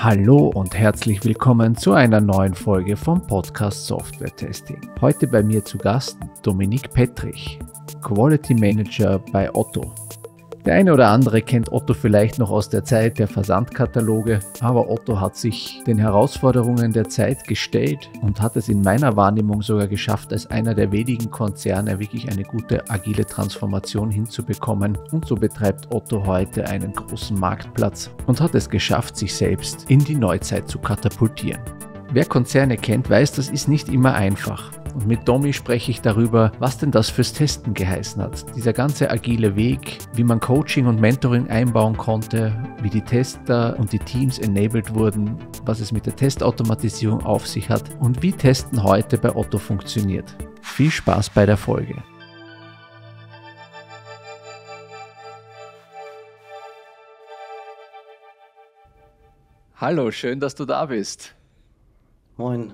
Hallo und herzlich willkommen zu einer neuen Folge vom Podcast Software Testing. Heute bei mir zu Gast Dominik Pettrich, Quality Manager bei Otto. Der eine oder andere kennt Otto vielleicht noch aus der Zeit der Versandkataloge, aber Otto hat sich den Herausforderungen der Zeit gestellt und hat es in meiner Wahrnehmung sogar geschafft, als einer der wenigen Konzerne wirklich eine gute agile Transformation hinzubekommen. Und so betreibt Otto heute einen großen Marktplatz und hat es geschafft, sich selbst in die Neuzeit zu katapultieren. Wer Konzerne kennt, weiß, das ist nicht immer einfach. Und mit Domi spreche ich darüber, was denn das fürs Testen geheißen hat. Dieser ganze agile Weg, wie man Coaching und Mentoring einbauen konnte, wie die Tester und die Teams enabled wurden, was es mit der Testautomatisierung auf sich hat und wie Testen heute bei Otto funktioniert. Viel Spaß bei der Folge. Hallo, schön, dass du da bist. Moin.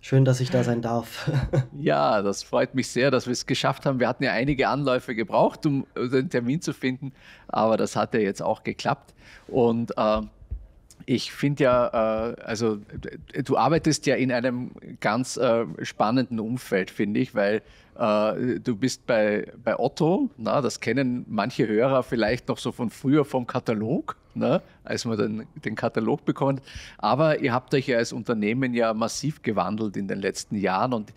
Schön, dass ich da sein darf. ja, das freut mich sehr, dass wir es geschafft haben. Wir hatten ja einige Anläufe gebraucht, um den Termin zu finden, aber das hat ja jetzt auch geklappt. Und äh, ich finde ja, äh, also du arbeitest ja in einem ganz äh, spannenden Umfeld, finde ich, weil äh, du bist bei, bei Otto, na, das kennen manche Hörer vielleicht noch so von früher vom Katalog, na, als man den, den Katalog bekommt. Aber ihr habt euch ja als Unternehmen ja massiv gewandelt in den letzten Jahren und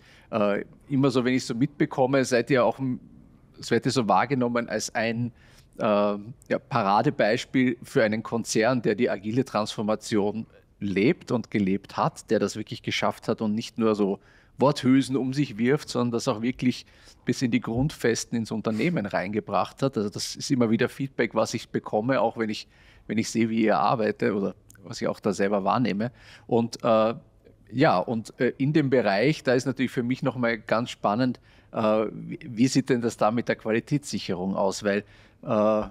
immer so, wenn ich so mitbekomme, seid ihr auch, es wird ihr so wahrgenommen als ein ja, Paradebeispiel für einen Konzern, der die agile Transformation lebt und gelebt hat, der das wirklich geschafft hat und nicht nur so Worthülsen um sich wirft, sondern das auch wirklich bis in die Grundfesten ins Unternehmen reingebracht hat. Also das ist immer wieder Feedback, was ich bekomme, auch wenn ich, wenn ich sehe, wie ihr arbeitet oder was ich auch da selber wahrnehme. Und äh, ja, und äh, in dem Bereich, da ist natürlich für mich nochmal ganz spannend, wie, wie, sieht denn das da mit der Qualitätssicherung aus? Weil äh,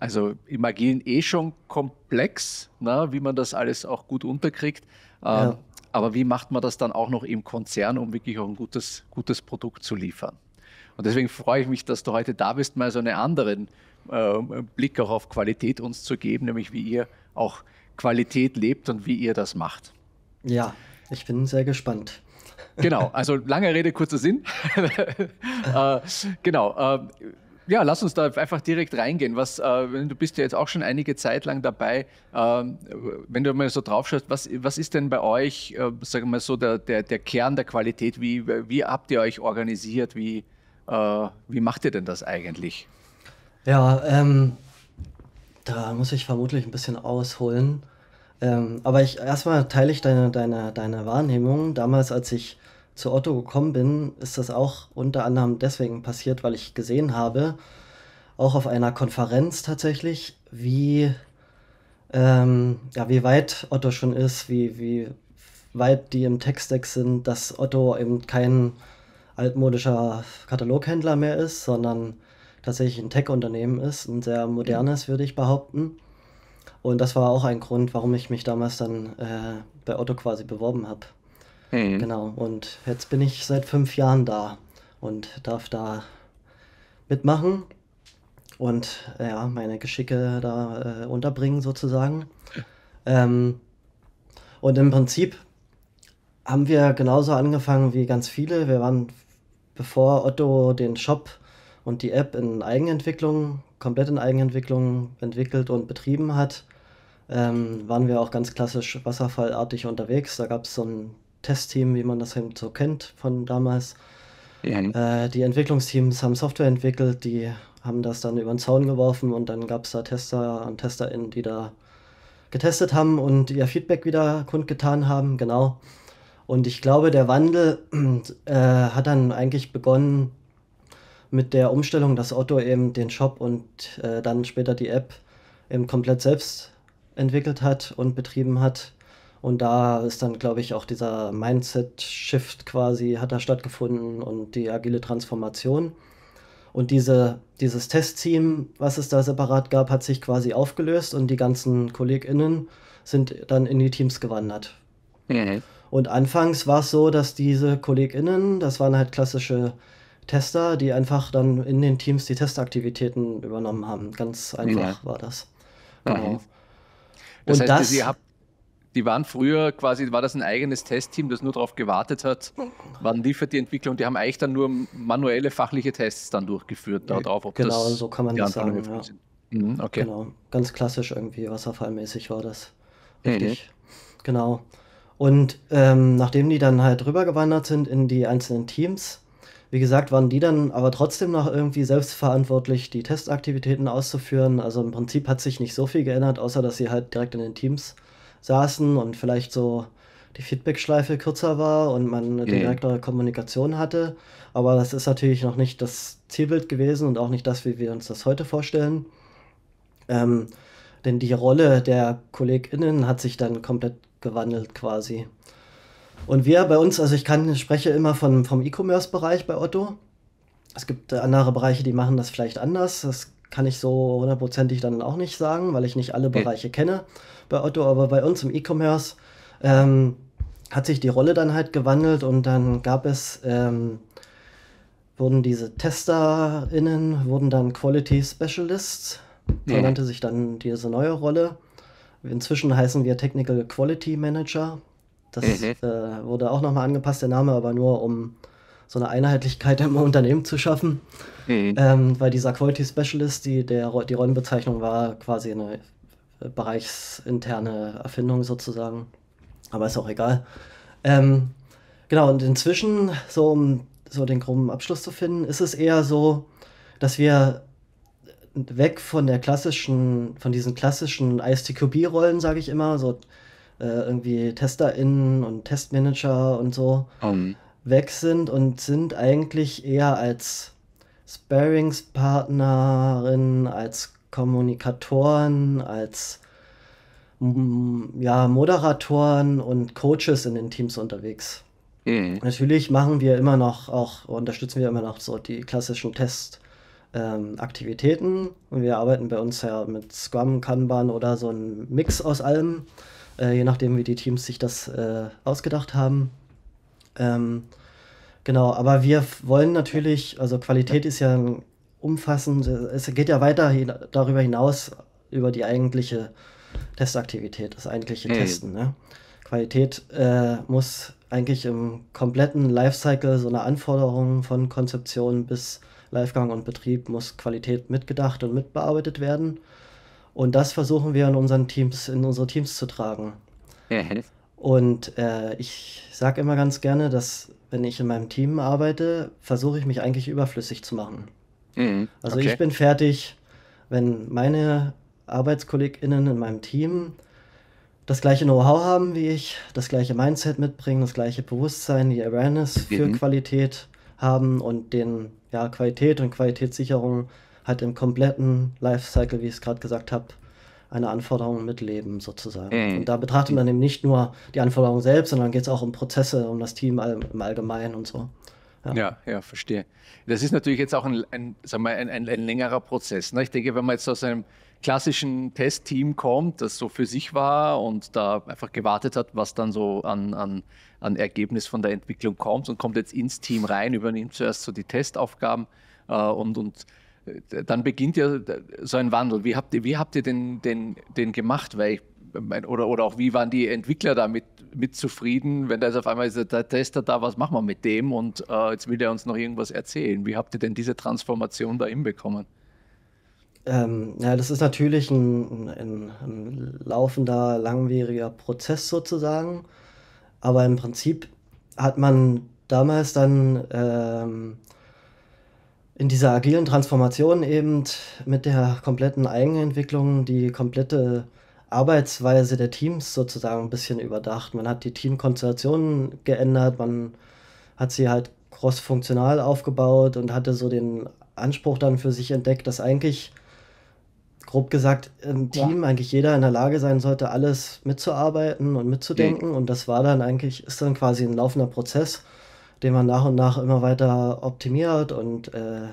also im Agilen eh schon komplex, na, wie man das alles auch gut unterkriegt. Ja. Ähm, aber wie macht man das dann auch noch im Konzern, um wirklich auch ein gutes, gutes Produkt zu liefern? Und deswegen freue ich mich, dass du heute da bist, mal so einen anderen äh, Blick auch auf Qualität uns zu geben, nämlich wie ihr auch Qualität lebt und wie ihr das macht. Ja, ich bin sehr gespannt. Genau, also lange Rede, kurzer Sinn. äh, genau. Äh, ja, lass uns da einfach direkt reingehen. Was, äh, du bist ja jetzt auch schon einige Zeit lang dabei. Äh, wenn du mal so drauf schaust, was, was ist denn bei euch, äh, sagen wir mal so, der, der, der Kern der Qualität? Wie, wie habt ihr euch organisiert? Wie, äh, wie macht ihr denn das eigentlich? Ja, ähm, da muss ich vermutlich ein bisschen ausholen. Ähm, aber ich erstmal teile ich deine, deine, deine Wahrnehmung. Damals, als ich zu Otto gekommen bin, ist das auch unter anderem deswegen passiert, weil ich gesehen habe, auch auf einer Konferenz tatsächlich, wie, ähm, ja, wie weit Otto schon ist, wie, wie weit die im Tech-Stack sind, dass Otto eben kein altmodischer Kataloghändler mehr ist, sondern tatsächlich ein Tech-Unternehmen ist, ein sehr modernes, würde ich behaupten. Und das war auch ein Grund, warum ich mich damals dann äh, bei Otto quasi beworben habe. Mhm. Genau, und jetzt bin ich seit fünf Jahren da und darf da mitmachen und ja, meine Geschicke da äh, unterbringen sozusagen. Ähm, und im Prinzip haben wir genauso angefangen wie ganz viele. Wir waren, bevor Otto den Shop und die App in Eigenentwicklung, komplett in Eigenentwicklung entwickelt und betrieben hat, ähm, waren wir auch ganz klassisch wasserfallartig unterwegs. Da gab es so ein Testteam, wie man das eben so kennt von damals. Ja. Äh, die Entwicklungsteams haben Software entwickelt, die haben das dann über den Zaun geworfen und dann gab es da Tester und TesterInnen, die da getestet haben und ihr Feedback wieder kundgetan haben, genau. Und ich glaube, der Wandel äh, hat dann eigentlich begonnen mit der Umstellung, dass Otto eben den Shop und äh, dann später die App eben komplett selbst entwickelt hat und betrieben hat. Und da ist dann, glaube ich, auch dieser Mindset-Shift quasi hat da stattgefunden und die agile Transformation. Und diese, dieses Testteam, was es da separat gab, hat sich quasi aufgelöst und die ganzen KollegInnen sind dann in die Teams gewandert. Mhm. Und anfangs war es so, dass diese KollegInnen, das waren halt klassische Tester, die einfach dann in den Teams die Testaktivitäten übernommen haben. Ganz einfach ja. war das. Genau. Das heißt, das, ihr habt die waren früher quasi, war das ein eigenes Testteam, das nur darauf gewartet hat, wann liefert die Entwicklung. Die haben eigentlich dann nur manuelle fachliche Tests dann durchgeführt darauf, ob genau, das so kann man das sagen. Ja. Mhm, okay. Genau, ganz klassisch irgendwie, wasserfallmäßig war das. Richtig. Mhm. Genau. Und ähm, nachdem die dann halt rübergewandert sind in die einzelnen Teams, wie gesagt, waren die dann aber trotzdem noch irgendwie selbstverantwortlich, die Testaktivitäten auszuführen. Also im Prinzip hat sich nicht so viel geändert, außer dass sie halt direkt in den Teams saßen und vielleicht so die Feedback-Schleife kürzer war und man eine direktere Kommunikation hatte. Aber das ist natürlich noch nicht das Zielbild gewesen und auch nicht das, wie wir uns das heute vorstellen. Ähm, denn die Rolle der KollegInnen hat sich dann komplett gewandelt quasi. Und wir bei uns, also ich kann, spreche immer von, vom E-Commerce-Bereich bei Otto. Es gibt andere Bereiche, die machen das vielleicht anders. Das kann ich so hundertprozentig dann auch nicht sagen, weil ich nicht alle Bereiche okay. kenne bei Otto. Aber bei uns im E-Commerce ähm, hat sich die Rolle dann halt gewandelt und dann gab es, ähm, wurden diese TesterInnen, wurden dann Quality Specialists. So ja. nannte sich dann diese neue Rolle. Inzwischen heißen wir Technical Quality Manager. Das mhm. äh, wurde auch nochmal angepasst, der Name, aber nur um so eine Einheitlichkeit im Unternehmen zu schaffen. Mhm. Ähm, weil dieser Quality Specialist, die, der, die Rollenbezeichnung war quasi eine bereichsinterne Erfindung sozusagen. Aber ist auch egal. Ähm, genau, und inzwischen, so um so den groben Abschluss zu finden, ist es eher so, dass wir weg von der klassischen, von diesen klassischen ISTQB-Rollen, sage ich immer, so äh, irgendwie TesterInnen und Testmanager und so um. weg sind und sind eigentlich eher als Sparingspartnerin, als Kommunikatoren, als ja, Moderatoren und Coaches in den Teams unterwegs. Mhm. Natürlich machen wir immer noch auch, unterstützen wir immer noch so die klassischen Testaktivitäten. Ähm, und wir arbeiten bei uns ja mit Scrum, Kanban oder so ein Mix aus allem äh, je nachdem, wie die Teams sich das äh, ausgedacht haben. Ähm, genau, aber wir wollen natürlich, also Qualität ist ja umfassend, es geht ja weiter darüber hinaus, über die eigentliche Testaktivität, das eigentliche hey. Testen. Ne? Qualität äh, muss eigentlich im kompletten Lifecycle so eine Anforderung von Konzeption bis Livegang und Betrieb muss Qualität mitgedacht und mitbearbeitet werden. Und das versuchen wir in unseren Teams, in unsere Teams zu tragen. Mhm. Und äh, ich sage immer ganz gerne, dass wenn ich in meinem Team arbeite, versuche ich mich eigentlich überflüssig zu machen. Mhm. Also okay. ich bin fertig, wenn meine ArbeitskollegInnen in meinem Team das gleiche Know-how haben wie ich, das gleiche Mindset mitbringen, das gleiche Bewusstsein, die Awareness für mhm. Qualität haben und den ja, Qualität und Qualitätssicherung halt im kompletten Lifecycle, wie ich es gerade gesagt habe, eine Anforderung mitleben sozusagen. Mhm. Und da betrachtet man eben nicht nur die Anforderungen selbst, sondern geht es auch um Prozesse, um das Team im Allgemeinen und so. Ja. ja, ja, verstehe. Das ist natürlich jetzt auch ein, ein, sagen wir, ein, ein, ein längerer Prozess. Ne? Ich denke, wenn man jetzt aus einem klassischen Testteam kommt, das so für sich war und da einfach gewartet hat, was dann so an, an, an Ergebnis von der Entwicklung kommt und kommt jetzt ins Team rein, übernimmt zuerst so die Testaufgaben äh, und, und dann beginnt ja so ein Wandel. Wie habt ihr, wie habt ihr den, den, den gemacht? Weil ich, oder, oder auch wie waren die Entwickler damit mit zufrieden, wenn da jetzt auf einmal ist der Tester da, was machen wir mit dem und äh, jetzt will er uns noch irgendwas erzählen. Wie habt ihr denn diese Transformation da hinbekommen? Ähm, ja, das ist natürlich ein, ein, ein, laufender, langwieriger Prozess sozusagen. Aber im Prinzip hat man damals dann ähm, in dieser agilen Transformation eben mit der kompletten Eigenentwicklung die komplette Arbeitsweise der Teams sozusagen ein bisschen überdacht. Man hat die Teamkonstellationen geändert, man hat sie halt cross-funktional aufgebaut und hatte so den Anspruch dann für sich entdeckt, dass eigentlich, grob gesagt, im Team ja. eigentlich jeder in der Lage sein sollte, alles mitzuarbeiten und mitzudenken. Mhm. Und das war dann eigentlich, ist dann quasi ein laufender Prozess den man nach und nach immer weiter optimiert und äh,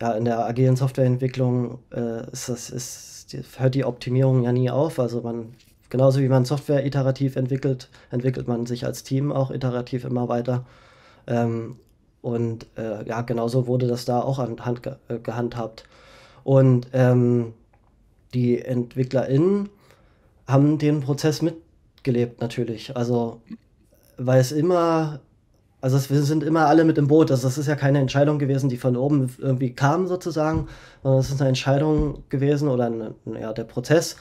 ja, in der agilen Softwareentwicklung äh, ist das, ist, hört die Optimierung ja nie auf. Also man, genauso wie man Software iterativ entwickelt, entwickelt man sich als Team auch iterativ immer weiter. Ähm, und äh, ja, genauso wurde das da auch anhand ge äh, gehandhabt. Und ähm, die EntwicklerInnen haben den Prozess mit mitgelebt natürlich. Also, weil es immer, also es, wir sind immer alle mit im Boot. Also es ist ja keine Entscheidung gewesen, die von oben irgendwie kam sozusagen, sondern es ist eine Entscheidung gewesen oder ein, ja, der Prozess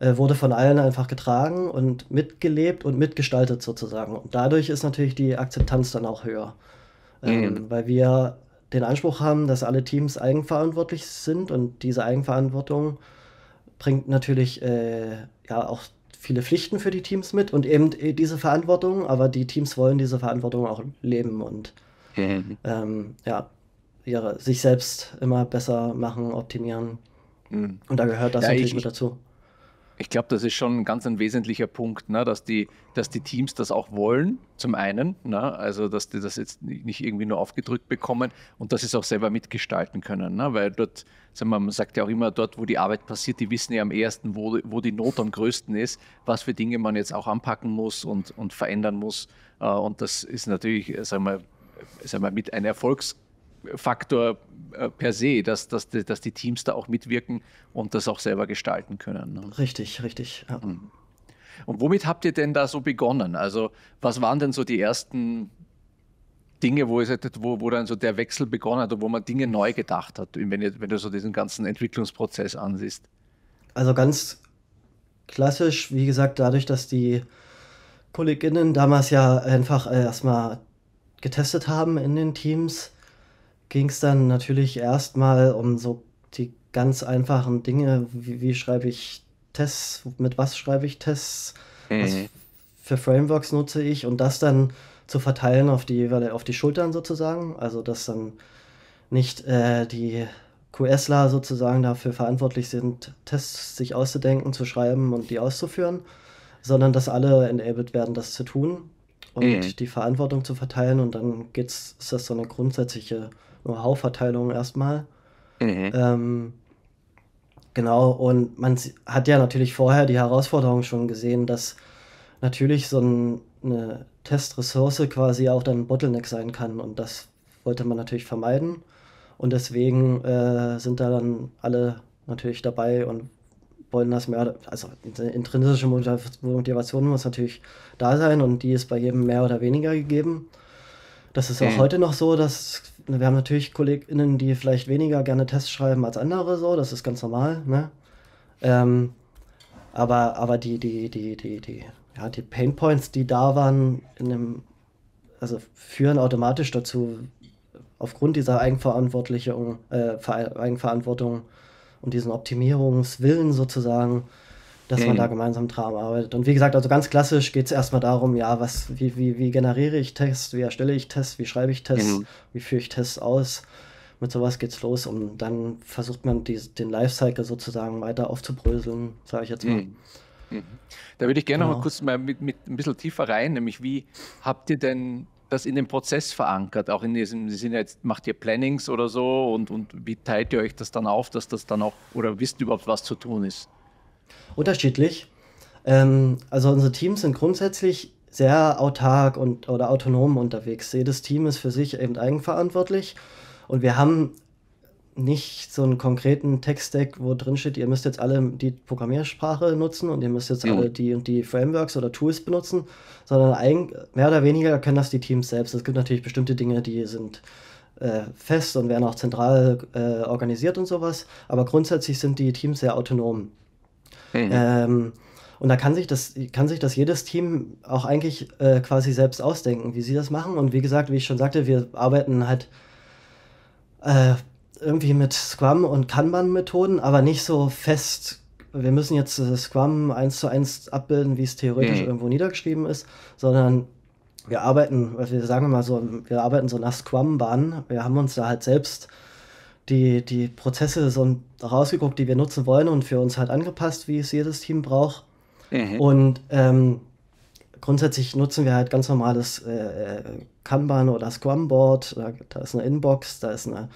äh, wurde von allen einfach getragen und mitgelebt und mitgestaltet sozusagen. Und dadurch ist natürlich die Akzeptanz dann auch höher. Ähm, mhm. weil wir den Anspruch haben, dass alle Teams eigenverantwortlich sind und diese Eigenverantwortung bringt natürlich äh, ja auch viele Pflichten für die Teams mit und eben äh, diese Verantwortung, aber die Teams wollen diese Verantwortung auch leben und mhm. ähm, ja, ihre, sich selbst immer besser machen, optimieren. Mhm. Und da gehört das ja, natürlich ich, mit dazu. Ich glaube, das ist schon ganz ein wesentlicher Punkt, ne, dass, die, dass die Teams das auch wollen, zum einen, ne, also dass die das jetzt nicht irgendwie nur aufgedrückt bekommen und dass sie es auch selber mitgestalten können, ne, weil dort, sagen wir, man sagt ja auch immer, dort, wo die Arbeit passiert, die wissen ja am ersten, wo, wo die Not am größten ist, was für Dinge man jetzt auch anpacken muss und, und verändern muss. Äh, und das ist natürlich, sagen wir, sagen wir, mit ein Erfolgs Faktor äh, per se, dass, dass, dass die Teams da auch mitwirken und das auch selber gestalten können. Ne? Richtig, richtig. Ja. Mhm. Und womit habt ihr denn da so begonnen? Also, was waren denn so die ersten Dinge, wo, es, wo, wo dann so der Wechsel begonnen hat und wo man Dinge neu gedacht hat, wenn, ihr, wenn du so diesen ganzen Entwicklungsprozess ansiehst? Also ganz klassisch, wie gesagt, dadurch, dass die Kolleginnen damals ja einfach erstmal getestet haben in den Teams, ging es dann natürlich erstmal um so die ganz einfachen Dinge, wie, wie schreibe ich Tests, mit was schreibe ich Tests, mhm. was für Frameworks nutze ich? Und das dann zu verteilen auf die, auf die Schultern sozusagen. Also dass dann nicht äh, die QSler sozusagen dafür verantwortlich sind, Tests sich auszudenken, zu schreiben und die auszuführen, sondern dass alle enabled werden, das zu tun und mhm. die Verantwortung zu verteilen und dann geht's, ist das so eine grundsätzliche Know-how-Verteilung erstmal. Mhm. Ähm, genau, und man hat ja natürlich vorher die Herausforderung schon gesehen, dass natürlich so ein, eine Testressource quasi auch dann ein Bottleneck sein kann und das wollte man natürlich vermeiden. Und deswegen äh, sind da dann alle natürlich dabei und wollen das mehr, also intrinsische Motivation muss natürlich da sein und die ist bei jedem mehr oder weniger gegeben. Das ist auch mhm. heute noch so, dass wir haben natürlich KollegInnen, die vielleicht weniger gerne Tests schreiben als andere, so, das ist ganz normal, ne? Ähm, aber, aber die, die, die, die, die, ja, die Painpoints, die da waren, in dem, also führen automatisch dazu, aufgrund dieser Eigenverantwortlichung, äh, Eigenverantwortung und diesen Optimierungswillen sozusagen, dass mhm. man da gemeinsam dran arbeitet. Und wie gesagt, also ganz klassisch geht es erstmal darum, ja, was, wie, wie, wie generiere ich Tests, wie erstelle ich Tests, wie schreibe ich Tests, mhm. wie führe ich Tests aus. Mit sowas geht's los und dann versucht man die, den Lifecycle sozusagen weiter aufzubröseln, sage ich jetzt mal. Mhm. mhm. Da würde ich gerne genau. noch mal kurz mal mit, mit ein bisschen tiefer rein, nämlich wie habt ihr denn das in den Prozess verankert, auch in diesem Sinne, jetzt macht ihr Plannings oder so und, und wie teilt ihr euch das dann auf, dass das dann auch, oder wisst ihr überhaupt, was zu tun ist? unterschiedlich. Ähm, also unsere Teams sind grundsätzlich sehr autark und oder autonom unterwegs. Jedes Team ist für sich eben eigenverantwortlich und wir haben nicht so einen konkreten Text-Stack, wo drin steht, ihr müsst jetzt alle die Programmiersprache nutzen und ihr müsst jetzt ja. alle die und die Frameworks oder Tools benutzen, sondern eigentlich mehr oder weniger können das die Teams selbst. Es gibt natürlich bestimmte Dinge, die sind äh, fest und werden auch zentral äh, organisiert und sowas, aber grundsätzlich sind die Teams sehr autonom. Mhm. Ähm, und da kann sich das, kann sich das jedes Team auch eigentlich äh, quasi selbst ausdenken, wie sie das machen. Und wie gesagt, wie ich schon sagte, wir arbeiten halt äh, irgendwie mit Scrum und Kanban-Methoden, aber nicht so fest. Wir müssen jetzt äh, Scrum eins zu eins abbilden, wie es theoretisch mhm. irgendwo niedergeschrieben ist, sondern wir arbeiten, wir sagen mal so, wir arbeiten so nach Scrum-Bahn. Wir haben uns da halt selbst die, die Prozesse so rausgeguckt, die wir nutzen wollen und für uns halt angepasst, wie es jedes Team braucht. Mhm. Und ähm, grundsätzlich nutzen wir halt ganz normales äh, äh Kanban oder Scrum-Board. Da, da, ist eine Inbox, da ist eine.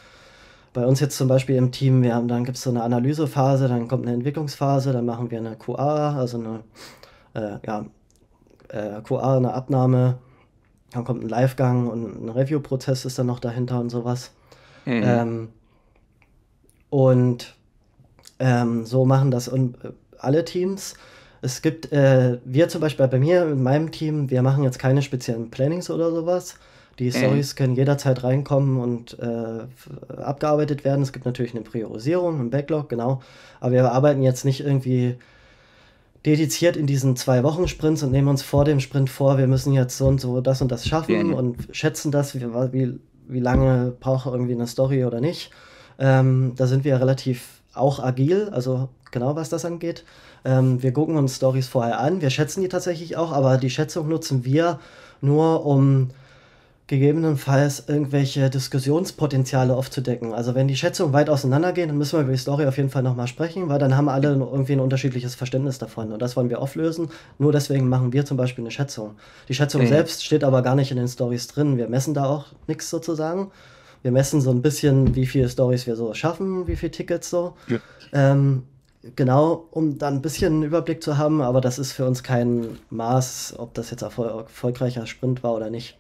Bei uns jetzt zum Beispiel im Team, wir haben, dann gibt es so eine Analysephase, dann kommt eine Entwicklungsphase, dann machen wir eine QA, also eine äh, ja, äh, QA, eine Abnahme, dann kommt ein Livegang und ein Review-Prozess ist dann noch dahinter und sowas. Mhm. Ähm, und ähm, so machen das und, äh, alle Teams. Es gibt, äh, wir zum Beispiel bei mir, in meinem Team, wir machen jetzt keine speziellen Plannings oder sowas. Die Stories mhm. können jederzeit reinkommen und äh, abgearbeitet werden. Es gibt natürlich eine Priorisierung, einen Backlog, genau. Aber wir arbeiten jetzt nicht irgendwie dediziert in diesen zwei Wochen Sprints und nehmen uns vor dem Sprint vor, wir müssen jetzt so und so das und das schaffen ja. und schätzen das, wie, wie, wie lange braucht irgendwie eine Story oder nicht. Ähm, da sind wir relativ auch agil, also genau was das angeht. Ähm, wir gucken uns Stories vorher an, wir schätzen die tatsächlich auch, aber die Schätzung nutzen wir nur, um gegebenenfalls irgendwelche Diskussionspotenziale aufzudecken. Also wenn die Schätzungen weit auseinandergehen, dann müssen wir über die Story auf jeden Fall nochmal sprechen, weil dann haben alle irgendwie ein unterschiedliches Verständnis davon. Und das wollen wir auflösen. Nur deswegen machen wir zum Beispiel eine Schätzung. Die Schätzung mhm. selbst steht aber gar nicht in den Stories drin. Wir messen da auch nichts sozusagen. Wir messen so ein bisschen, wie viele Stories wir so schaffen, wie viele Tickets so. Ja. Ähm, genau, um dann ein bisschen einen Überblick zu haben, aber das ist für uns kein Maß, ob das jetzt erfol erfolgreicher Sprint war oder nicht.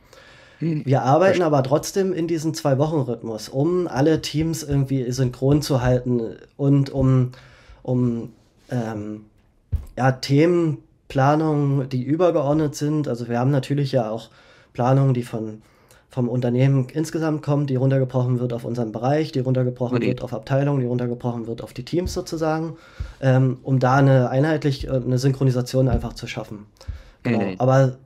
Wir arbeiten aber trotzdem in diesem Zwei-Wochen-Rhythmus, um alle Teams irgendwie synchron zu halten und um, um ähm, ja, Themenplanungen, die übergeordnet sind. Also wir haben natürlich ja auch Planungen, die von, vom Unternehmen insgesamt kommen, die runtergebrochen wird auf unseren Bereich, die runtergebrochen okay. wird auf Abteilungen, die runtergebrochen wird auf die Teams sozusagen, ähm, um da eine einheitlich, eine Synchronisation einfach zu schaffen. Genau. Okay. Aber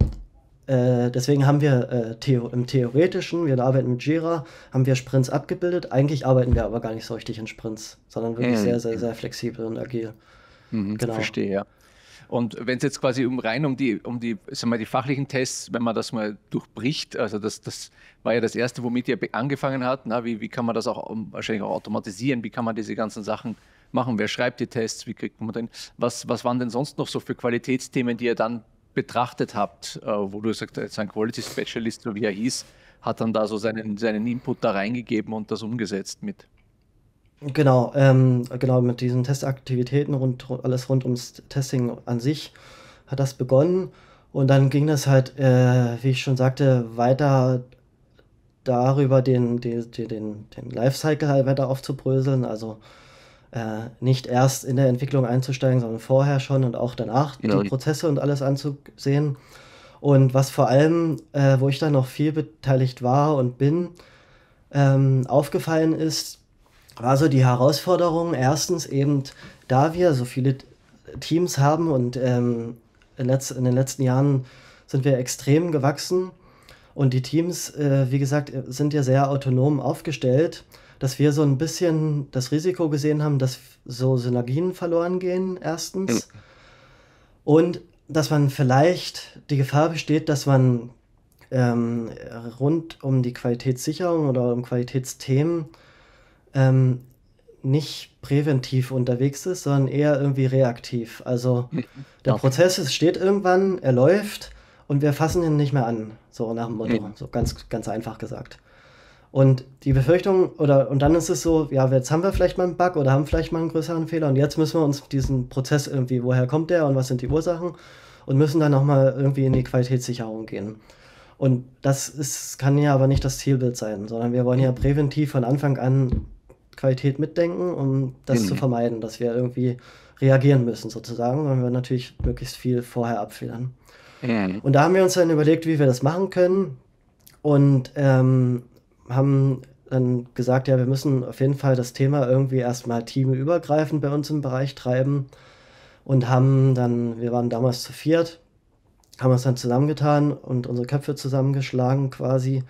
äh, deswegen haben wir äh, Theo im Theoretischen, wir arbeiten mit Jira, haben wir Sprints abgebildet. Eigentlich arbeiten wir aber gar nicht so richtig in Sprints, sondern wirklich ja, sehr, sehr, sehr flexibel und agil. Mhm, genau. Verstehe, ja. Und wenn es jetzt quasi um rein um die, um die, sagen wir, die fachlichen Tests, wenn man das mal durchbricht, also das, das war ja das erste, womit ihr angefangen habt, na, wie, wie kann man das auch wahrscheinlich auch automatisieren, wie kann man diese ganzen Sachen machen, wer schreibt die Tests, wie kriegt man den, was, was waren denn sonst noch so für Qualitätsthemen, die ihr dann betrachtet habt, äh, wo du sagst, ein Quality Specialist, wie er hieß, hat dann da so seinen, seinen Input da reingegeben und das umgesetzt mit. Genau, ähm, genau, mit diesen Testaktivitäten und alles rund ums Testing an sich hat das begonnen. Und dann ging das halt, äh, wie ich schon sagte, weiter darüber, den, den, den, den Lifecycle halt weiter aufzubröseln. Also äh, nicht erst in der Entwicklung einzusteigen, sondern vorher schon und auch danach genau. die Prozesse und alles anzusehen. Und was vor allem, äh, wo ich da noch viel beteiligt war und bin, ähm, aufgefallen ist, war so die Herausforderung, erstens eben, da wir so viele Teams haben und ähm, in, in, den letzten Jahren sind wir extrem gewachsen und die Teams, äh, wie gesagt, sind ja sehr autonom aufgestellt dass wir so ein bisschen das Risiko gesehen haben, dass so Synergien verloren gehen, erstens. Und dass man vielleicht die Gefahr besteht, dass man ähm, rund um die Qualitätssicherung oder um Qualitätsthemen ähm, nicht präventiv unterwegs ist, sondern eher irgendwie reaktiv. Also der okay. Prozess steht irgendwann, er läuft und wir fassen ihn nicht mehr an, so nach dem Motto, so ganz, ganz einfach gesagt. Und die Befürchtung, oder und dann ist es so, ja, jetzt haben wir vielleicht mal einen Bug oder haben vielleicht mal einen größeren Fehler und jetzt müssen wir uns diesen Prozess irgendwie, woher kommt der und was sind die Ursachen und müssen dann nochmal irgendwie in die Qualitätssicherung gehen. Und das ist, kann ja aber nicht das Zielbild sein, sondern wir wollen ja präventiv von Anfang an Qualität mitdenken, um das mhm. zu vermeiden, dass wir irgendwie reagieren müssen sozusagen, weil wir natürlich möglichst viel vorher abfedern. Mhm. Und da haben wir uns dann überlegt, wie wir das machen können. Und ähm, haben dann gesagt, ja, wir müssen auf jeden Fall das Thema irgendwie erstmal teamübergreifend bei uns im Bereich treiben und haben dann, wir waren damals zu viert, haben uns dann zusammengetan und unsere Köpfe zusammengeschlagen quasi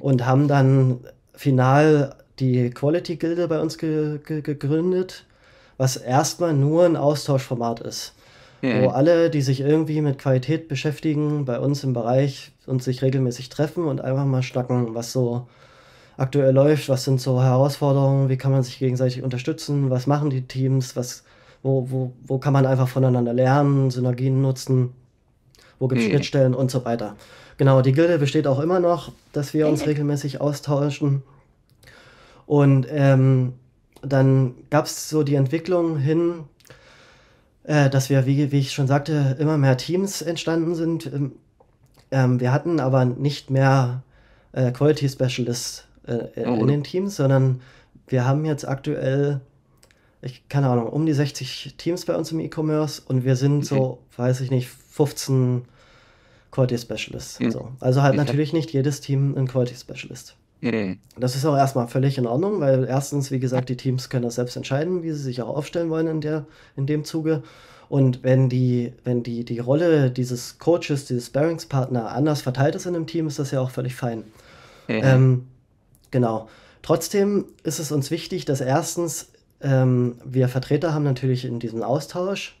und haben dann final die Quality-Gilde bei uns ge ge gegründet, was erstmal nur ein Austauschformat ist. Mhm. Wo alle, die sich irgendwie mit Qualität beschäftigen, bei uns im Bereich und sich regelmäßig treffen und einfach mal schnacken, was so aktuell läuft, was sind so Herausforderungen, wie kann man sich gegenseitig unterstützen, was machen die Teams, was, wo, wo, wo kann man einfach voneinander lernen, Synergien nutzen, wo gibt es mhm. Schnittstellen und so weiter. Genau, die Gilde besteht auch immer noch, dass wir uns regelmäßig austauschen. Und ähm, dann gab es so die Entwicklung hin, äh, dass wir, wie, wie ich schon sagte, immer mehr Teams entstanden sind. Ähm, ähm wir hatten aber nicht mehr äh, Quality Specialists äh, oh. in den Teams, sondern wir haben jetzt aktuell ich keine Ahnung, um die 60 Teams bei uns im E-Commerce und wir sind so, mhm. weiß ich nicht, 15 Quality Specialists. Mhm. So. Also halt natürlich nicht jedes Team ein Quality Specialist. Mhm. Das ist auch erstmal völlig in Ordnung, weil erstens, wie gesagt, die Teams können das selbst entscheiden, wie sie sich auch aufstellen wollen in, der, in dem Zuge. Und wenn die, wenn die, die Rolle dieses Coaches, dieses Sparringspartner anders verteilt ist in einem Team, ist das ja auch völlig fein. Mhm. Ähm, genau. Trotzdem ist es uns wichtig, dass erstens ähm, wir Vertreter haben natürlich in diesem Austausch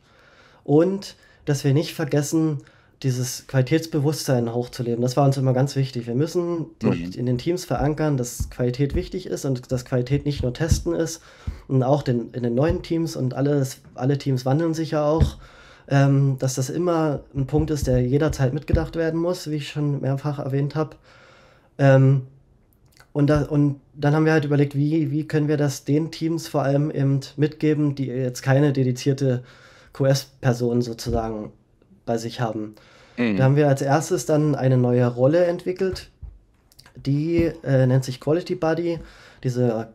und dass wir nicht vergessen, dieses Qualitätsbewusstsein hochzuleben. Das war uns immer ganz wichtig. Wir müssen mhm. in den Teams verankern, dass Qualität wichtig ist und dass Qualität nicht nur Testen ist. Und auch den, in den neuen Teams und alles, alle Teams wandeln sich ja auch, ähm, dass das immer ein Punkt ist, der jederzeit mitgedacht werden muss, wie ich schon mehrfach erwähnt habe. Ähm, und, da, und dann haben wir halt überlegt, wie, wie können wir das den Teams vor allem eben mitgeben, die jetzt keine dedizierte QS-Person sozusagen bei sich haben. Mhm. Da haben wir als erstes dann eine neue Rolle entwickelt, die äh, nennt sich Quality Buddy. Diese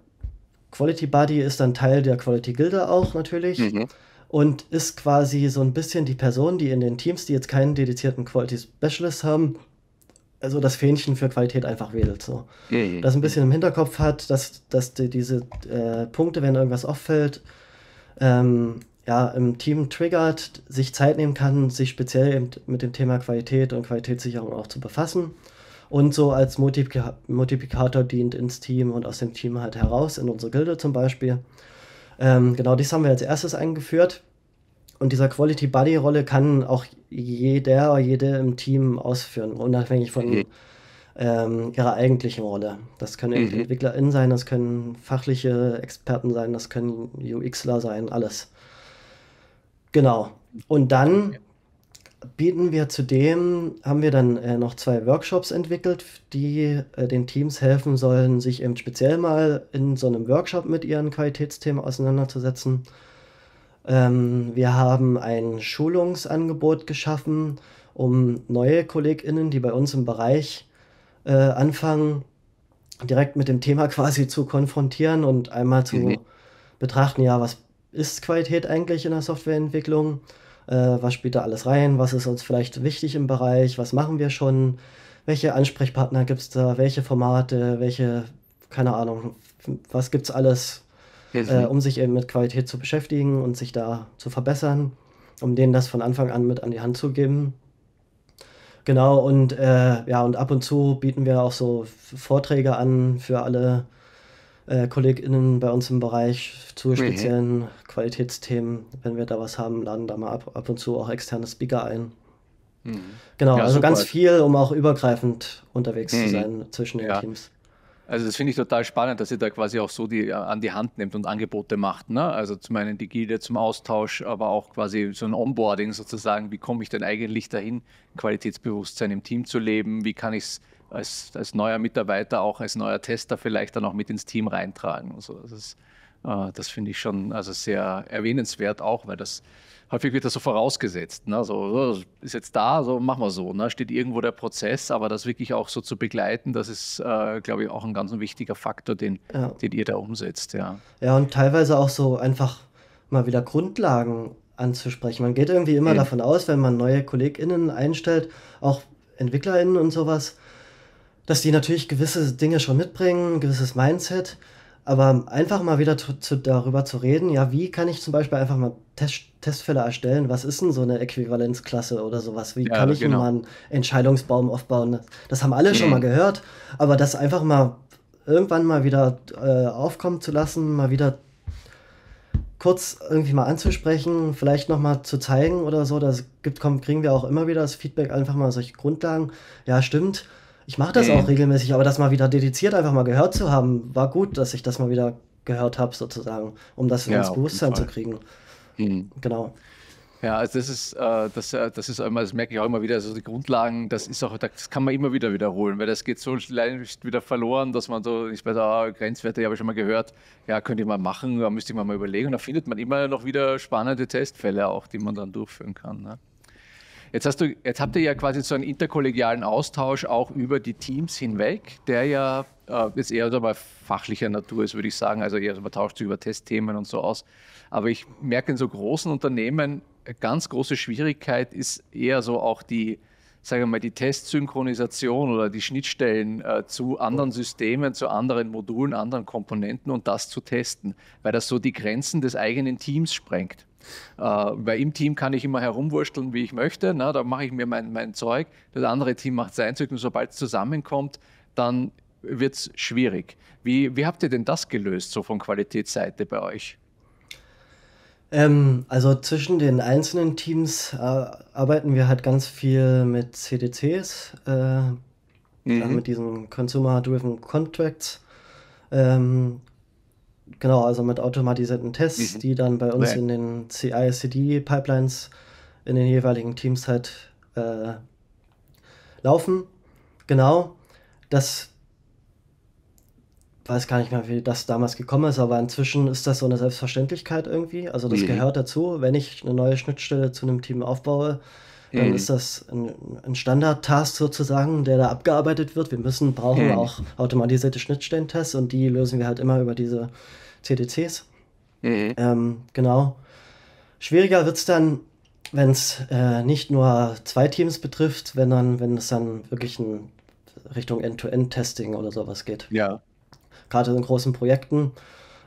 Quality Buddy ist dann Teil der Quality Gilde auch natürlich. Mhm. Und ist quasi so ein bisschen die Person, die in den Teams, die jetzt keinen dedizierten Quality Specialist haben, also das Fähnchen für Qualität einfach wählt. So. Mhm. Das ein bisschen im Hinterkopf hat, dass, dass die, diese äh, Punkte, wenn irgendwas auffällt, ähm, ja, im Team triggert, sich Zeit nehmen kann, sich speziell mit dem Thema Qualität und Qualitätssicherung auch zu befassen und so als Multiplika Multiplikator dient ins Team und aus dem Team halt heraus, in unsere Gilde zum Beispiel. Ähm, genau, das haben wir als erstes eingeführt. Und dieser Quality Buddy Rolle kann auch jeder oder jede im Team ausführen, unabhängig von mhm. ähm, ihrer eigentlichen Rolle. Das können mhm. EntwicklerInnen sein, das können fachliche Experten sein, das können UXler sein, alles. Genau. Und dann bieten wir zudem, haben wir dann äh, noch zwei Workshops entwickelt, die äh, den Teams helfen sollen, sich eben speziell mal in so einem Workshop mit ihren Qualitätsthemen auseinanderzusetzen. Ähm, wir haben ein Schulungsangebot geschaffen, um neue KollegInnen, die bei uns im Bereich äh, anfangen, direkt mit dem Thema quasi zu konfrontieren und einmal zu mhm. betrachten, ja, was ist Qualität eigentlich in der Softwareentwicklung? Äh, was spielt da alles rein? Was ist uns vielleicht wichtig im Bereich? Was machen wir schon? Welche Ansprechpartner gibt es da? Welche Formate? Welche, keine Ahnung, was gibt es alles, äh, um sich eben mit Qualität zu beschäftigen und sich da zu verbessern, um denen das von Anfang an mit an die Hand zu geben? Genau, und äh, ja, und ab und zu bieten wir auch so Vorträge an für alle äh, KollegInnen bei uns im Bereich zu speziellen mhm. Qualitätsthemen. Wenn wir da was haben, laden da mal ab, ab und zu auch externe Speaker ein. Mhm. Genau, ja, also super. ganz viel, um auch übergreifend unterwegs mhm. zu sein zwischen den ja. Teams. Also das finde ich total spannend, dass ihr da quasi auch so die äh, an die Hand nimmt und Angebote macht. Ne? Also zum einen die Gilde zum Austausch, aber auch quasi so ein Onboarding sozusagen. Wie komme ich denn eigentlich dahin, Qualitätsbewusstsein im Team zu leben? Wie kann ich es als, als neuer Mitarbeiter, auch als neuer Tester vielleicht dann auch mit ins Team reintragen. Also das, äh, das finde ich schon also sehr erwähnenswert auch, weil das häufig wird das so vorausgesetzt. Ne? So, ist jetzt da, so machen wir so. Ne? Steht irgendwo der Prozess, aber das wirklich auch so zu begleiten, das ist, äh, glaube ich, auch ein ganz wichtiger Faktor, den, ja. den ihr da umsetzt. Ja. ja, und teilweise auch so einfach mal wieder Grundlagen anzusprechen. Man geht irgendwie immer mhm. davon aus, wenn man neue KollegInnen einstellt, auch EntwicklerInnen und sowas, dass die natürlich gewisse Dinge schon mitbringen, ein gewisses Mindset, aber einfach mal wieder zu, zu, darüber zu reden, ja, wie kann ich zum Beispiel einfach mal Test, Testfälle erstellen? Was ist denn so eine Äquivalenzklasse oder sowas? Wie ja, kann ich genau. mal einen Entscheidungsbaum aufbauen? Das haben alle mhm. schon mal gehört, aber das einfach mal irgendwann mal wieder äh, aufkommen zu lassen, mal wieder kurz irgendwie mal anzusprechen, vielleicht nochmal zu zeigen oder so, das gibt, kommt, kriegen wir auch immer wieder das Feedback, einfach mal solche Grundlagen. Ja, stimmt ich mache das mhm. auch regelmäßig, aber das mal wieder dediziert einfach mal gehört zu haben, war gut, dass ich das mal wieder gehört habe, sozusagen, um das ja, ins Bewusstsein zu kriegen. Mhm. Genau. Ja, also das ist, äh, das, äh, das ist immer, das merke ich auch immer wieder, also die Grundlagen, das ist auch, das kann man immer wieder wiederholen, weil das geht so leicht wieder verloren, dass man so, ich weiß, ah, Grenzwerte habe ich schon mal gehört, ja, könnte ich mal machen, da müsste ich mal überlegen und da findet man immer noch wieder spannende Testfälle auch, die man dann durchführen kann. Ne? Jetzt, hast du, jetzt habt ihr ja quasi so einen interkollegialen Austausch auch über die Teams hinweg, der ja äh, jetzt eher so bei fachlicher Natur ist, würde ich sagen. Also eher, man tauscht sich über Testthemen und so aus. Aber ich merke in so großen Unternehmen, ganz große Schwierigkeit ist eher so auch die, sagen mal, die Testsynchronisation oder die Schnittstellen äh, zu anderen Systemen, zu anderen Modulen, anderen Komponenten und das zu testen, weil das so die Grenzen des eigenen Teams sprengt. Äh, weil im Team kann ich immer herumwursteln, wie ich möchte. Na, da mache ich mir mein, mein Zeug. Das andere Team macht sein Zeug und sobald es zusammenkommt, dann wird es schwierig. Wie, wie habt ihr denn das gelöst, so von Qualitätsseite bei euch? Ähm, also zwischen den einzelnen Teams äh, arbeiten wir halt ganz viel mit CDCs, äh, mhm. mit diesen Consumer-Driven Contracts. Ähm, genau, also mit automatisierten Tests, mhm. die dann bei uns ja. in den CI-CD-Pipelines in den jeweiligen Teams halt äh, laufen. Genau, das weiß gar nicht mehr, wie das damals gekommen ist, aber inzwischen ist das so eine Selbstverständlichkeit irgendwie. Also das mhm. gehört dazu. Wenn ich eine neue Schnittstelle zu einem Team aufbaue, dann mhm. ist das ein, ein Standard-Task sozusagen, der da abgearbeitet wird. Wir müssen, brauchen mhm. auch automatisierte Schnittstellentests und die lösen wir halt immer über diese CDCs. Mhm. Ähm, genau. Schwieriger wird es dann, wenn es äh, nicht nur zwei Teams betrifft, wenn, dann, wenn es dann wirklich in Richtung End-to-End-Testing oder sowas geht. Ja gerade in großen Projekten.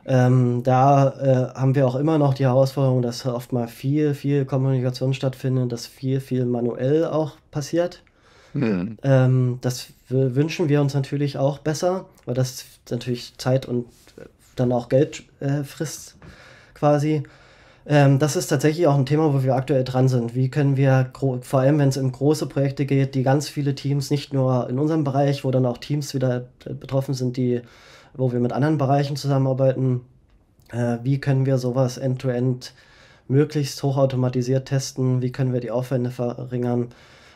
Ähm, da äh, haben wir auch immer noch die Herausforderung, dass oft mal viel, viel Kommunikation stattfindet, dass viel, viel manuell auch passiert. Mhm. Ähm, das wünschen wir uns natürlich auch besser, weil das natürlich Zeit und äh, dann auch Geld äh, frisst quasi. Ähm, das ist tatsächlich auch ein Thema, wo wir aktuell dran sind. Wie können wir, vor allem wenn es um große Projekte geht, die ganz viele Teams, nicht nur in unserem Bereich, wo dann auch Teams wieder äh, betroffen sind, die wo wir mit anderen Bereichen zusammenarbeiten. Äh, wie können wir sowas end-to-end -end möglichst hochautomatisiert testen? Wie können wir die Aufwände verringern?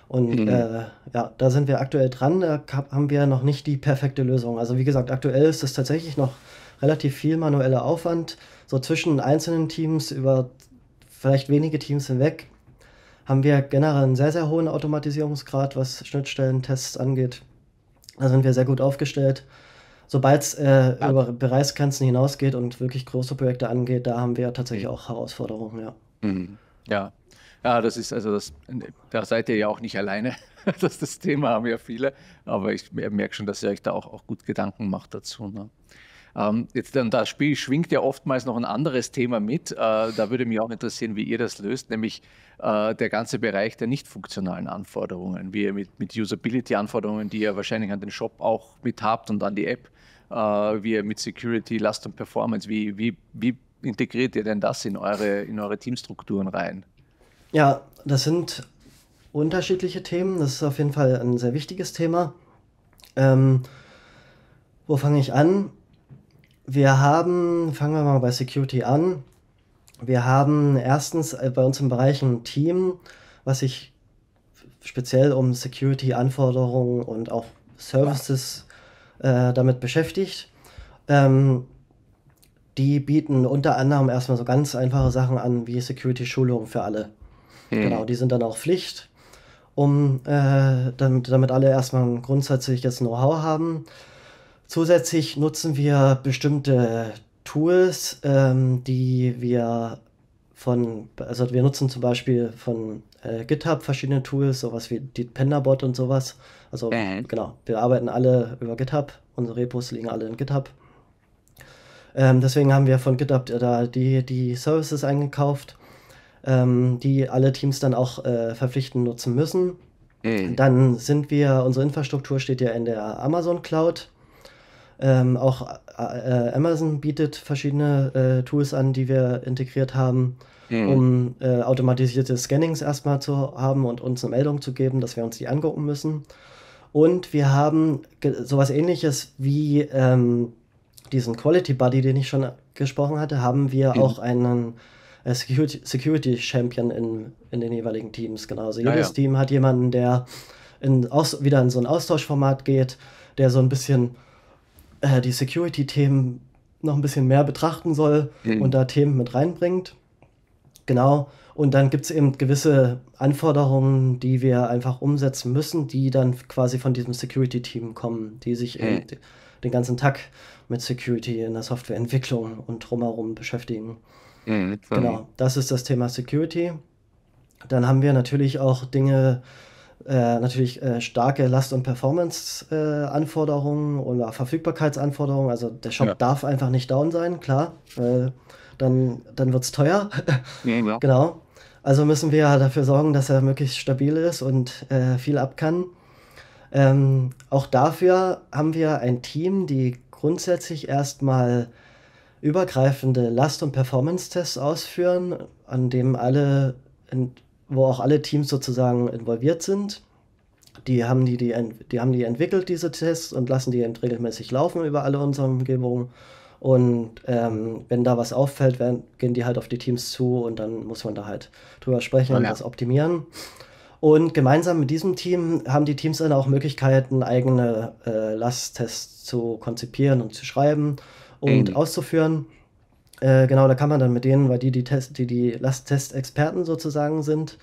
Und mhm. äh, ja, da sind wir aktuell dran. Da haben wir noch nicht die perfekte Lösung. Also wie gesagt, aktuell ist es tatsächlich noch relativ viel manueller Aufwand. So zwischen einzelnen Teams über vielleicht wenige Teams hinweg haben wir generell einen sehr, sehr hohen Automatisierungsgrad, was Schnittstellentests angeht. Da sind wir sehr gut aufgestellt. Sobald es äh, ja. über Bereichsgrenzen hinausgeht und wirklich große Projekte angeht, da haben wir tatsächlich mhm. auch Herausforderungen, ja. Mhm. Ja. Ja, das ist also das, da seid ihr ja auch nicht alleine. Das, das Thema haben ja viele, aber ich merke schon, dass ihr euch da auch, auch gut Gedanken macht dazu. Ne? Ähm, jetzt dann das Spiel schwingt ja oftmals noch ein anderes Thema mit. Äh, da würde mich auch interessieren, wie ihr das löst, nämlich äh, der ganze Bereich der nicht funktionalen Anforderungen, wie ihr mit, mit Usability-Anforderungen, die ihr wahrscheinlich an den Shop auch mit habt und an die App äh, wie ihr mit Security, Last und Performance, wie, wie, wie integriert ihr denn das in eure, in eure Teamstrukturen rein? Ja, das sind unterschiedliche Themen. Das ist auf jeden Fall ein sehr wichtiges Thema. Ähm, wo fange ich an? Wir haben, fangen wir mal bei Security an. Wir haben erstens äh, bei uns im Bereich ein Team, was sich speziell um Security-Anforderungen und auch Services äh, damit beschäftigt. Ähm, die bieten unter anderem erstmal so ganz einfache Sachen an wie Security-Schulungen für alle. Hm. Genau, die sind dann auch Pflicht, um äh, damit, damit alle erstmal ein grundsätzliches Know-how haben. Zusätzlich nutzen wir bestimmte Tools, ähm, die wir von, also wir nutzen zum Beispiel von äh, GitHub verschiedene Tools, sowas wie Dependabot und sowas. Also äh. genau, wir arbeiten alle über GitHub, unsere Repos liegen alle in GitHub. Ähm, deswegen haben wir von GitHub da die, die Services eingekauft, ähm, die alle Teams dann auch äh, verpflichtend nutzen müssen. Mhm. Dann sind wir, unsere Infrastruktur steht ja in der Amazon Cloud. Ähm, auch äh, Amazon bietet verschiedene äh, Tools an, die wir integriert haben mhm. um äh, automatisierte Scannings erstmal zu haben und uns eine Meldung zu geben, dass wir uns die angucken müssen. Und wir haben sowas ähnliches wie ähm, diesen Quality Buddy, den ich schon gesprochen hatte, haben wir mhm. auch einen äh, Security, Security, Champion in, in den jeweiligen Teams. Genau. Also jedes ja, ja. Team hat jemanden, der in, aus, wieder in so ein Austauschformat geht, der so ein bisschen äh, die Security-Themen noch ein bisschen mehr betrachten soll mhm. und da Themen mit reinbringt. Genau. Und dann gibt es eben gewisse Anforderungen, die wir einfach umsetzen müssen, die dann quasi von diesem Security-Team kommen, die sich mhm. eben den ganzen Tag mit Security in der Softwareentwicklung und drumherum beschäftigen. Mhm, genau, das ist das Thema Security. Dann haben wir natürlich auch Dinge, äh, natürlich äh, starke Last- und Performance-Anforderungen äh, oder Verfügbarkeitsanforderungen. Also der Shop ja. darf einfach nicht down sein, klar. dann dann wird es teuer. Ja, ja. Genau. Also müssen wir dafür sorgen, dass er möglichst stabil ist und äh, viel ab kann. Ähm, auch dafür haben wir ein Team, die grundsätzlich erstmal übergreifende Last- und Performance-Tests ausführen, an dem alle wo auch alle Teams sozusagen involviert sind. Die haben die, die, die haben die entwickelt, diese Tests, und lassen die regelmäßig laufen über alle unsere Umgebungen. Und ähm, wenn da was auffällt, werden, gehen die halt auf die Teams zu und dann muss man da halt drüber sprechen und ja. das optimieren. Und gemeinsam mit diesem Team haben die Teams dann auch Möglichkeiten, eigene äh, Lasttests zu konzipieren und zu schreiben und mhm. auszuführen. Äh, genau, da kann man dann mit denen, weil die die, Test, die, die Lasttest-Experten sozusagen sind,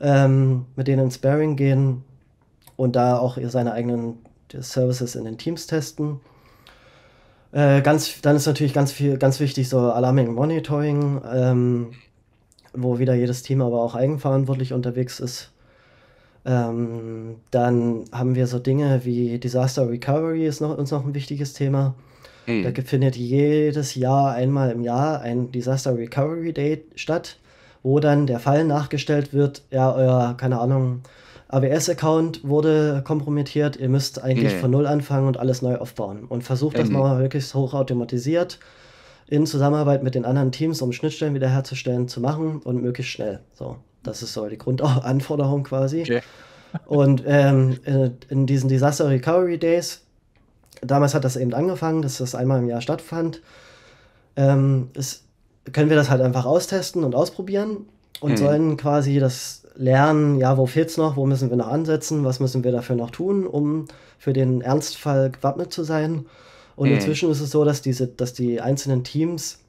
ähm, mit denen ins Sparring gehen und da auch seine eigenen Services in den Teams testen. Äh, ganz, dann ist natürlich ganz viel, ganz wichtig so Alarming Monitoring, ähm, wo wieder jedes Team aber auch eigenverantwortlich unterwegs ist. Ähm, dann haben wir so Dinge wie Disaster Recovery ist noch, uns noch ein wichtiges Thema. Mhm. Da findet jedes Jahr einmal im Jahr ein Disaster Recovery Day statt, wo dann der Fall nachgestellt wird, ja, euer, keine Ahnung, AWS-Account wurde kompromittiert, ihr müsst eigentlich mhm. von Null anfangen und alles neu aufbauen. Und versucht das mhm. mal wirklich hochautomatisiert in Zusammenarbeit mit den anderen Teams, um Schnittstellen wiederherzustellen, zu machen und möglichst schnell. So, das ist so die Grundanforderung quasi. Okay. Und ähm, in diesen Disaster Recovery Days damals hat das eben angefangen, dass das einmal im Jahr stattfand. Ähm, ist, können wir das halt einfach austesten und ausprobieren und mhm. sollen quasi das lernen, ja, wo fehlt es noch, wo müssen wir noch ansetzen, was müssen wir dafür noch tun, um für den Ernstfall gewappnet zu sein. Und mhm. inzwischen ist es so, dass, diese, dass die einzelnen Teams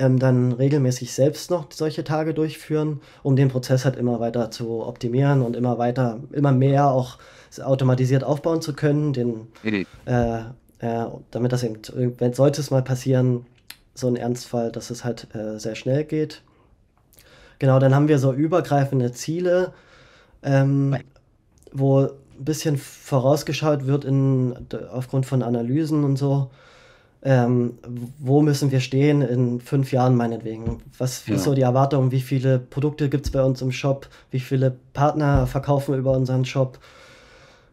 ähm, dann regelmäßig selbst noch solche Tage durchführen, um den Prozess halt immer weiter zu optimieren und immer weiter, immer mehr auch automatisiert aufbauen zu können, den, äh, äh, damit das eben, wenn sollte es mal passieren, so ein Ernstfall, dass es halt äh, sehr schnell geht. Genau, dann haben wir so übergreifende Ziele, ähm, wo ein bisschen vorausgeschaut wird in, aufgrund von Analysen und so. Ähm, wo müssen wir stehen in fünf Jahren meinetwegen? Was ja. ist so die Erwartung? Wie viele Produkte gibt es bei uns im Shop? Wie viele Partner verkaufen über unseren Shop?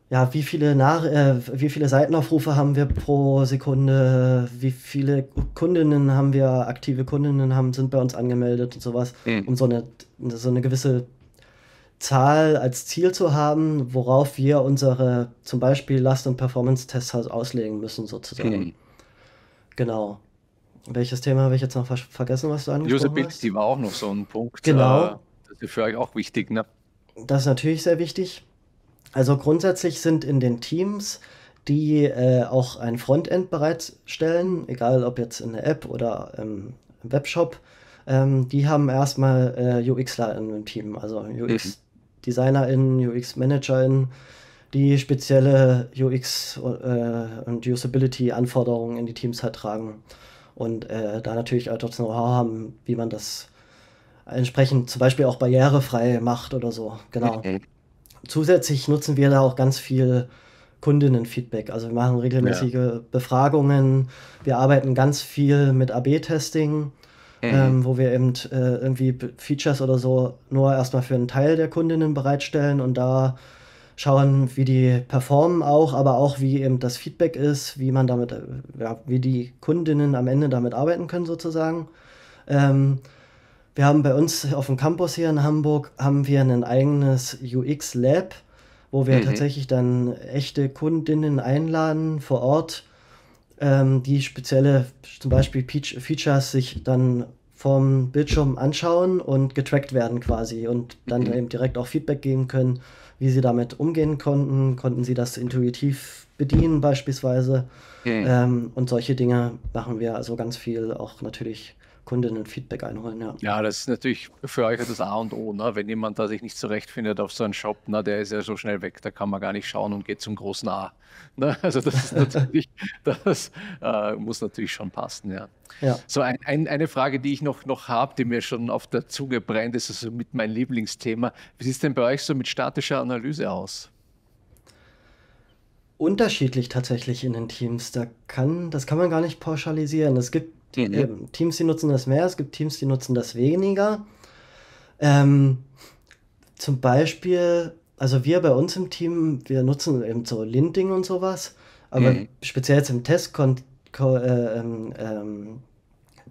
ja, wie viele, Nach äh, wie viele Seitenaufrufe haben wir pro Sekunde, wie viele Kundinnen haben wir, aktive Kundinnen haben, sind bei uns angemeldet und sowas, mhm. um so eine, so eine gewisse Zahl als Ziel zu haben, worauf wir unsere zum Beispiel Last- und Performance-Tests halt auslegen müssen, sozusagen. Mhm. Genau. Welches Thema habe ich jetzt noch ver vergessen, was du angesprochen Usability hast? war auch noch so ein Punkt. Genau. Äh, das ist für euch auch wichtig, ne? Das ist natürlich sehr wichtig. Also grundsätzlich sind in den Teams, die äh, auch ein Frontend bereitstellen, egal ob jetzt in der App oder im Webshop, ähm, die haben erstmal äh, UXler im Team, also UX-DesignerInnen, UX-ManagerInnen, die spezielle UX äh, und Usability-Anforderungen in die Teams halt tragen. Und äh, da natürlich auch das Know-how haben, wie man das entsprechend zum Beispiel auch barrierefrei macht oder so. Genau. Zusätzlich nutzen wir da auch ganz viel Kundinnenfeedback. Also wir machen regelmäßige ja. Befragungen. Wir arbeiten ganz viel mit AB-Testing, mhm. ähm, wo wir eben äh, irgendwie Features oder so nur erstmal für einen Teil der Kundinnen bereitstellen und da schauen, wie die performen auch, aber auch wie eben das Feedback ist, wie man damit, äh, ja, wie die Kundinnen am Ende damit arbeiten können sozusagen. Ähm, wir haben bei uns auf dem Campus hier in Hamburg haben wir ein eigenes UX Lab, wo wir mhm. tatsächlich dann echte Kundinnen einladen vor Ort, ähm, die spezielle zum Beispiel Features sich dann vom Bildschirm anschauen und getrackt werden quasi und dann mhm. eben direkt auch Feedback geben können, wie sie damit umgehen konnten, konnten sie das intuitiv bedienen beispielsweise mhm. ähm, und solche Dinge machen wir also ganz viel auch natürlich Kundinnen-Feedback einholen, ja. Ja, das ist natürlich für euch das A und O. Ne? Wenn jemand da sich nicht zurechtfindet auf so einen Shop, na, der ist ja so schnell weg, da kann man gar nicht schauen und geht zum großen A. Ne? Also das ist natürlich, das äh, muss natürlich schon passen, ja. ja. So ein, ein, eine Frage, die ich noch, noch habe, die mir schon auf der Zunge brennt, ist also mit mein Lieblingsthema. Wie sieht es denn bei euch so mit statischer Analyse aus? Unterschiedlich tatsächlich in den Teams. Da kann, das kann man gar nicht pauschalisieren. Es gibt Mhm. Ähm, Teams, die nutzen das mehr, es gibt Teams, die nutzen das weniger. Ähm, zum Beispiel, also wir bei uns im Team, wir nutzen eben so Linting und sowas, aber mhm. speziell jetzt im Testkon äh, ähm, ähm,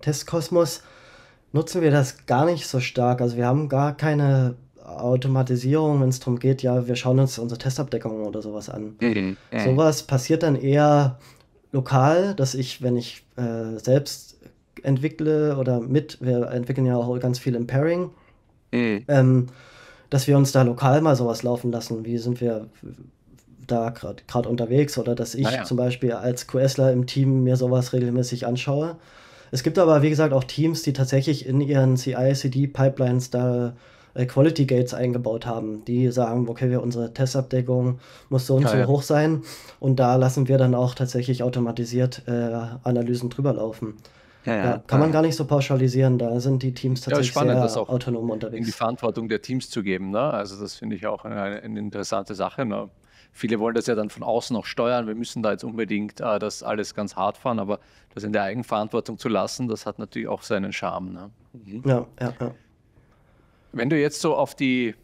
Testkosmos nutzen wir das gar nicht so stark. Also wir haben gar keine Automatisierung, wenn es darum geht, ja, wir schauen uns unsere Testabdeckungen oder sowas an. Mhm. Mhm. Sowas passiert dann eher lokal, dass ich, wenn ich äh, selbst entwickle oder mit, wir entwickeln ja auch ganz viel im Pairing, mhm. ähm, dass wir uns da lokal mal sowas laufen lassen. Wie sind wir da gerade unterwegs oder dass ich ja. zum Beispiel als QSler im Team mir sowas regelmäßig anschaue. Es gibt aber, wie gesagt, auch Teams, die tatsächlich in ihren CI-CD-Pipelines da Quality Gates eingebaut haben, die sagen, okay, wir, unsere Testabdeckung muss so und ja, so ja. hoch sein und da lassen wir dann auch tatsächlich automatisiert äh, Analysen drüber laufen. Ja, ja, kann man gar nicht so pauschalisieren. Da sind die Teams tatsächlich ja, spannend, sehr autonom unterwegs. In die Verantwortung der Teams zu geben. Ne? Also das finde ich auch eine, eine interessante Sache. Ne? Viele wollen das ja dann von außen noch steuern. Wir müssen da jetzt unbedingt äh, das alles ganz hart fahren, aber das in der Eigenverantwortung zu lassen, das hat natürlich auch seinen Charme. Ne? Mhm. Ja, ja, ja. Wenn du jetzt so auf die,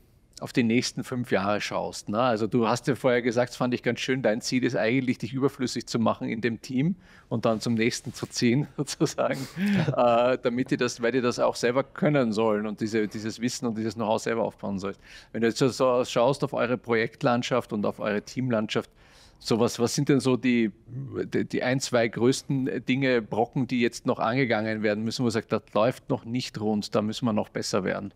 auf die nächsten fünf Jahre schaust, ne? also du hast ja vorher gesagt, das fand ich ganz schön, dein Ziel ist eigentlich, dich überflüssig zu machen in dem Team und dann zum nächsten zu ziehen, sozusagen, äh, damit die das, weil die das auch selber können sollen und diese, dieses Wissen und dieses Know-how selber aufbauen sollen. Wenn du jetzt so schaust auf eure Projektlandschaft und auf eure Teamlandschaft, so was, was sind denn so die, die, die, ein, zwei größten Dinge, Brocken, die jetzt noch angegangen werden müssen, wo man sagt, das läuft noch nicht rund, da müssen wir noch besser werden?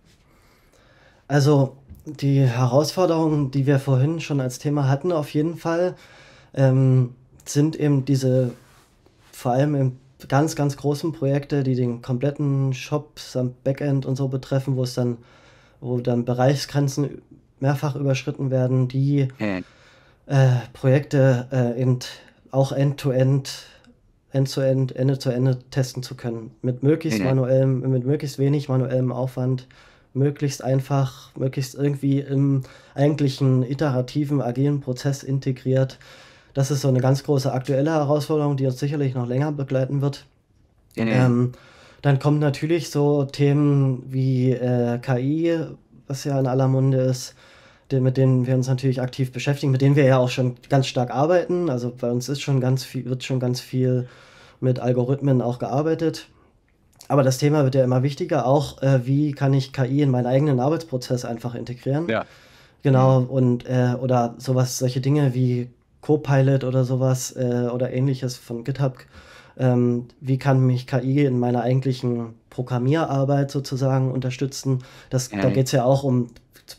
Also die Herausforderungen, die wir vorhin schon als Thema hatten, auf jeden Fall, ähm, sind eben diese vor allem im ganz, ganz großen Projekte, die den kompletten Shop samt Backend und so betreffen, wo es dann, wo dann Bereichsgrenzen mehrfach überschritten werden, die äh, Projekte äh, eben auch end-to-end, end-to-end, Ende-zu-Ende testen zu können. Mit möglichst manuellem, mit möglichst wenig manuellem Aufwand möglichst einfach, möglichst irgendwie im eigentlichen iterativen, agilen Prozess integriert. Das ist so eine ganz große aktuelle Herausforderung, die uns sicherlich noch länger begleiten wird. Ja, Ähm, dann kommen natürlich so Themen wie äh, KI, was ja in aller Munde ist, die, mit denen wir uns natürlich aktiv beschäftigen, mit denen wir ja auch schon ganz stark arbeiten. Also bei uns ist schon ganz viel, wird schon ganz viel mit Algorithmen auch gearbeitet. Aber das Thema wird ja immer wichtiger, auch äh, wie kann ich KI in meinen eigenen Arbeitsprozess einfach integrieren. Ja. Genau, und äh, oder sowas, solche Dinge wie Copilot oder sowas äh, oder ähnliches von GitHub. Ähm, wie kann mich KI in meiner eigentlichen Programmierarbeit sozusagen unterstützen? Das, ja. Da geht es ja auch um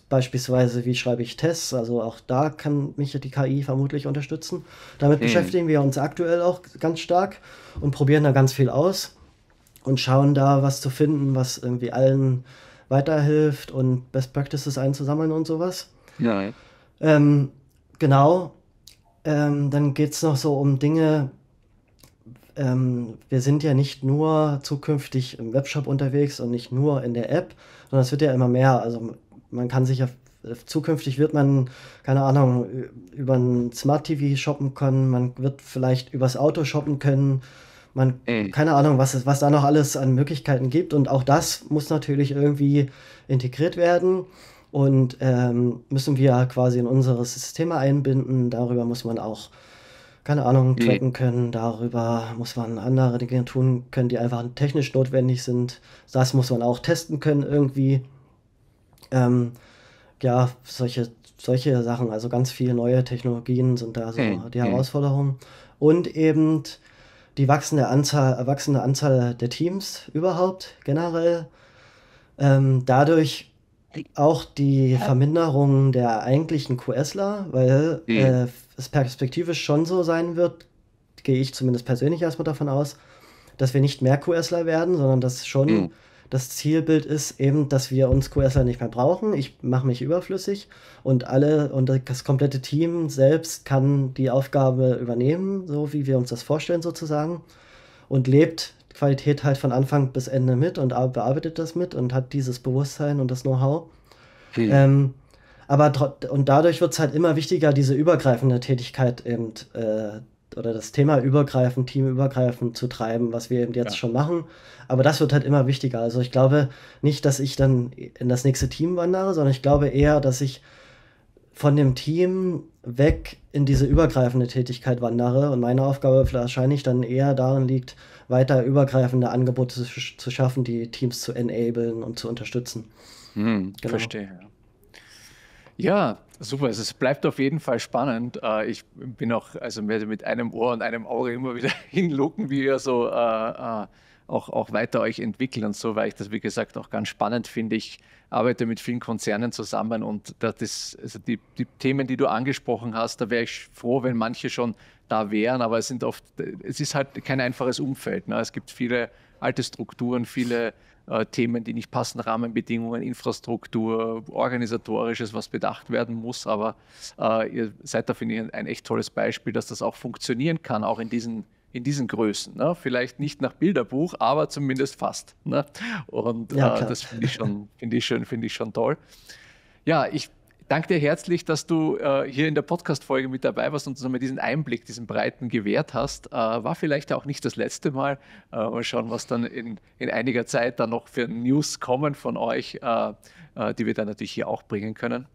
beispielsweise, wie schreibe ich Tests, also auch da kann mich die KI vermutlich unterstützen. Damit mhm. beschäftigen wir uns aktuell auch ganz stark und probieren da ganz viel aus und schauen da, was zu finden, was irgendwie allen weiterhilft und Best Practices einzusammeln und sowas. Ja. Ähm, genau. Ähm, dann geht es noch so um Dinge. Ähm, wir sind ja nicht nur zukünftig im Webshop unterwegs und nicht nur in der App, sondern es wird ja immer mehr. Also man kann sich ja zukünftig wird man, keine Ahnung, über ein Smart TV shoppen können, man wird vielleicht übers Auto shoppen können, man, mhm. keine Ahnung, was, was da noch alles an Möglichkeiten gibt. Und auch das muss natürlich irgendwie integriert werden. Und ähm, müssen wir quasi in unsere Systeme einbinden. Darüber muss man auch, keine Ahnung, tracken können. Darüber muss man andere Dinge tun können, die einfach technisch notwendig sind. Das muss man auch testen können irgendwie. Ähm, ja, solche, solche Sachen, also ganz viele neue Technologien sind da so die Herausforderungen. Und eben die wachsende Anzahl, wachsende Anzahl der Teams überhaupt generell. Ähm, dadurch auch die Verminderung der eigentlichen QSler, weil mhm. äh, es perspektivisch schon so sein wird, gehe ich zumindest persönlich erstmal davon aus, dass wir nicht mehr QSler werden, sondern dass schon mhm. Das Zielbild ist eben, dass wir uns QSler nicht mehr brauchen. Ich mache mich überflüssig und alle und das komplette Team selbst kann die Aufgabe übernehmen, so wie wir uns das vorstellen sozusagen und lebt Qualität halt von Anfang bis Ende mit und bearbeitet das mit und hat dieses Bewusstsein und das Know-how. Mhm. Ähm, aber und dadurch wird es halt immer wichtiger, diese übergreifende Tätigkeit eben äh, oder das Thema übergreifend, teamübergreifend zu treiben, was wir eben jetzt ja. schon machen. Aber das wird halt immer wichtiger. Also ich glaube nicht, dass ich dann in das nächste Team wandere, sondern ich glaube eher, dass ich von dem Team weg in diese übergreifende Tätigkeit wandere und meine Aufgabe wahrscheinlich dann eher darin liegt, weiter übergreifende Angebote zu, zu schaffen, die Teams zu enablen und zu unterstützen. Hm, genau. Verstehe. Ja, super. Also es bleibt auf jeden Fall spannend. Äh, ich bin auch also mit einem Ohr und einem Auge immer wieder hinlucken, wie ihr so äh, äh, auch, auch weiter euch entwickelt und so, weil ich das, wie gesagt, auch ganz spannend finde. Ich arbeite mit vielen Konzernen zusammen und das ist, also die, die Themen, die du angesprochen hast, da wäre ich froh, wenn manche schon da wären, aber es sind oft, es ist halt kein einfaches Umfeld. Ne? Es gibt viele alte Strukturen, viele äh, Themen, die nicht passen, Rahmenbedingungen, Infrastruktur, organisatorisches, was bedacht werden muss. Aber äh, ihr seid da, finde ich, ein echt tolles Beispiel, dass das auch funktionieren kann, auch in diesen in diesen Größen. Ne? Vielleicht nicht nach Bilderbuch, aber zumindest fast. Ne? Und ja, äh, das finde ich, schon, find ich, schon, find ich schon toll. Ja, ich danke dir herzlich, dass du äh, hier in der Podcast-Folge mit dabei warst und uns nochmal diesen Einblick, diesen breiten gewährt hast. Äh, war vielleicht auch nicht das letzte Mal. Äh, mal schauen, was dann in, in einiger Zeit dann noch für News kommen von euch, äh, äh, die wir dann natürlich hier auch bringen können.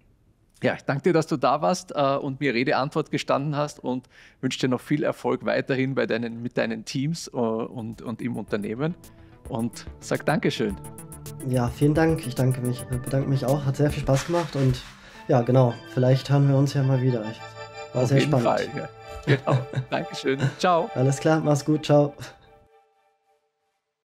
Ja, ich danke dir, dass du da warst äh, und mir Rede Antwort gestanden hast und wünsche dir noch viel Erfolg weiterhin bei deinen, mit deinen Teams und, und im Unternehmen. Und sag Dankeschön. Ja, vielen Dank. Ich danke mich, bedanke mich auch. Hat sehr viel Spaß gemacht und ja, genau. Vielleicht hören wir uns ja mal wieder. War Auf sehr jeden spannend. Fall, ja. Genau. Dankeschön. Ciao. Alles klar, mach's gut. Ciao.